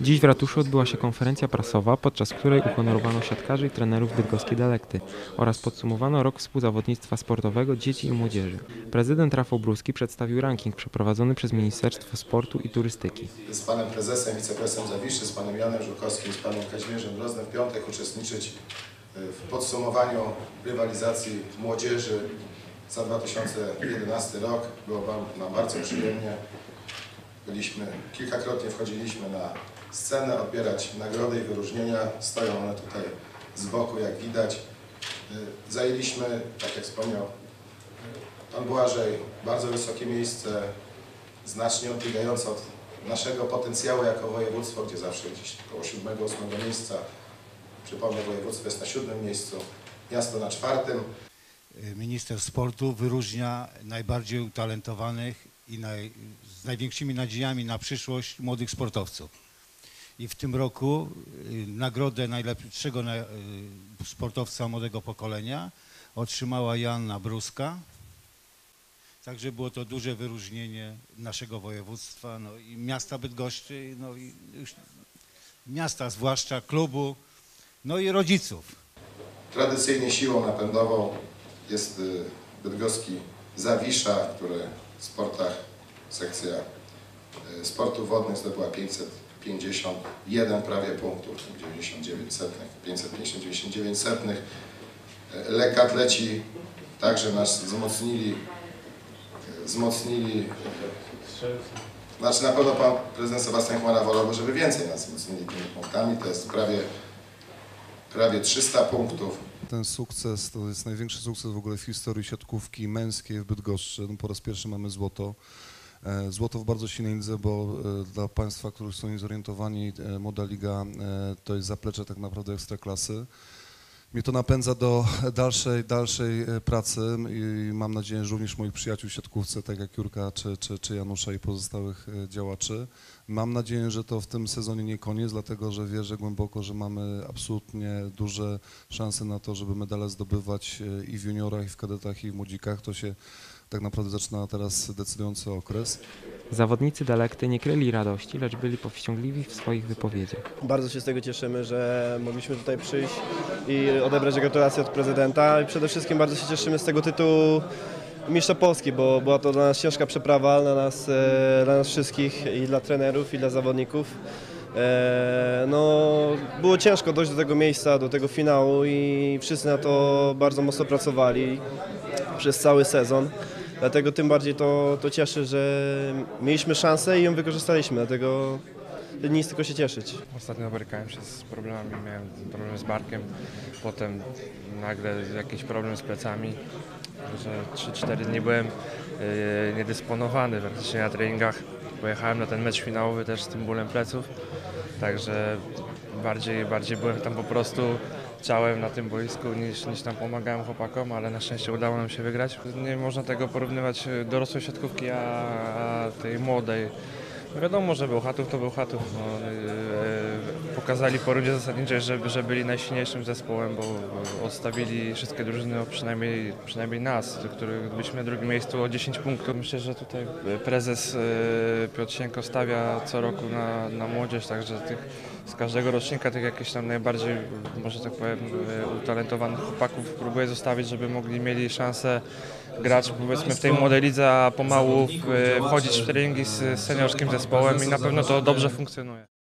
Dziś w ratuszu odbyła się konferencja prasowa, podczas której uhonorowano siatkarzy i trenerów bydgoskiej Dalekty oraz podsumowano rok współzawodnictwa sportowego dzieci i młodzieży. Prezydent Rafał Bruski przedstawił ranking przeprowadzony przez Ministerstwo Sportu i Turystyki. z panem prezesem, wiceprezesem Zawiszy, z panem Janem Żurkowskim, z panem Kazimierzem Droznem w piątek uczestniczyć y, w podsumowaniu rywalizacji młodzieży za 2011 rok. Było nam bardzo przyjemnie. Byliśmy, kilkakrotnie wchodziliśmy na scenę odbierać nagrody i wyróżnienia. Stoją one tutaj z boku, jak widać. Y, Zajęliśmy, tak jak wspomniał y, pan Błażej, bardzo wysokie miejsce, znacznie odbiegające od naszego potencjału jako województwo, gdzie zawsze gdzieś około 7-8 miejsca. Przypomnę, województwo jest na siódmym miejscu, miasto na czwartym. Minister sportu wyróżnia najbardziej utalentowanych i naj, z największymi nadziejami na przyszłość młodych sportowców. I w tym roku y, nagrodę najlepszego na- y, sportowca młodego pokolenia otrzymała Joanna Bruska. Także było to duże wyróżnienie naszego województwa no i miasta Bydgoszczy, no i miasta zwłaszcza, klubu, no i rodziców. Tradycyjnie siłą napędową jest y, bydgoski Zawisza, który w sportach, sekcja y, sportów wodnych zdobyła 551 prawie punktów, 99 setnych, 550, 99 setnych. Y, Lekkoatleci także nas wzmocnili, y, wzmocnili znaczy na pewno pan prezydent Sebastian Chmara wolałby, żeby więcej nas wzmocnili tymi punktami. To jest prawie, prawie 300 punktów. Ten sukces to jest największy sukces w ogóle w historii siatkówki męskiej w Bydgoszczy. No, po raz pierwszy mamy złoto. E, Złoto w bardzo silnej lidze, bo e, dla Państwa, którzy są niezorientowani, e, Młoda Liga to jest zaplecze tak naprawdę ekstraklasy. Mnie to napędza do dalszej, dalszej e, pracy i mam nadzieję, że również moich przyjaciół w siatkówce, tak jak Jurka czy, czy, czy Janusza i pozostałych e, działaczy. Mam nadzieję, że to w tym sezonie nie koniec, dlatego że wierzę głęboko, że mamy absolutnie duże szanse na to, żeby medale zdobywać e, i w juniorach, i w kadetach, i w młodzikach. To się tak naprawdę zaczyna teraz decydujący okres. Zawodnicy Dalekty nie kryli radości, lecz byli powściągliwi w swoich wypowiedziach. Bardzo się z tego cieszymy, że mogliśmy tutaj przyjść i odebrać gratulacje od prezydenta. I przede wszystkim bardzo się cieszymy z tego tytułu Mistrza Polski, bo była to dla nas ciężka przeprawa, dla nas, e, dla nas wszystkich i dla trenerów i dla zawodników. E, No, było ciężko dojść do tego miejsca, do tego finału i wszyscy na to bardzo mocno pracowali przez cały sezon. Dlatego tym bardziej to, to cieszy, że mieliśmy szansę i ją wykorzystaliśmy. Dlatego nic tylko się cieszyć. Ostatnio borykałem się z problemami, miałem problem z barkiem, potem nagle jakiś problem z plecami, że 3-4 dni byłem yy, niedysponowany praktycznie na treningach. Pojechałem na ten mecz finałowy też z tym bólem pleców, także bardziej, bardziej byłem tam po prostu ciałem na tym boisku niż, niż tam pomagałem chłopakom, ale na szczęście udało nam się wygrać. Nie można tego porównywać y, dorosłej siatkówki, a, a tej młodej. Wiadomo, że Bełchatów to Bełchatów. No, yy, pokazali po rundzie zasadniczej, że, że byli najsilniejszym zespołem, bo odstawili wszystkie drużyny, przynajmniej, przynajmniej nas, których byliśmy na drugim miejscu o 10 punktów. Myślę, że tutaj prezes yy, Piotr Sienko stawia co roku na, na młodzież, także tych, z każdego rocznika tych jakichś tam najbardziej, może tak powiem, yy, utalentowanych chłopaków próbuje zostawić, żeby mogli mieli szansę grać powiedzmy w tej młodej lidze, a pomału wchodzić w treningi z seniorskim zespołem i na pewno to dobrze funkcjonuje.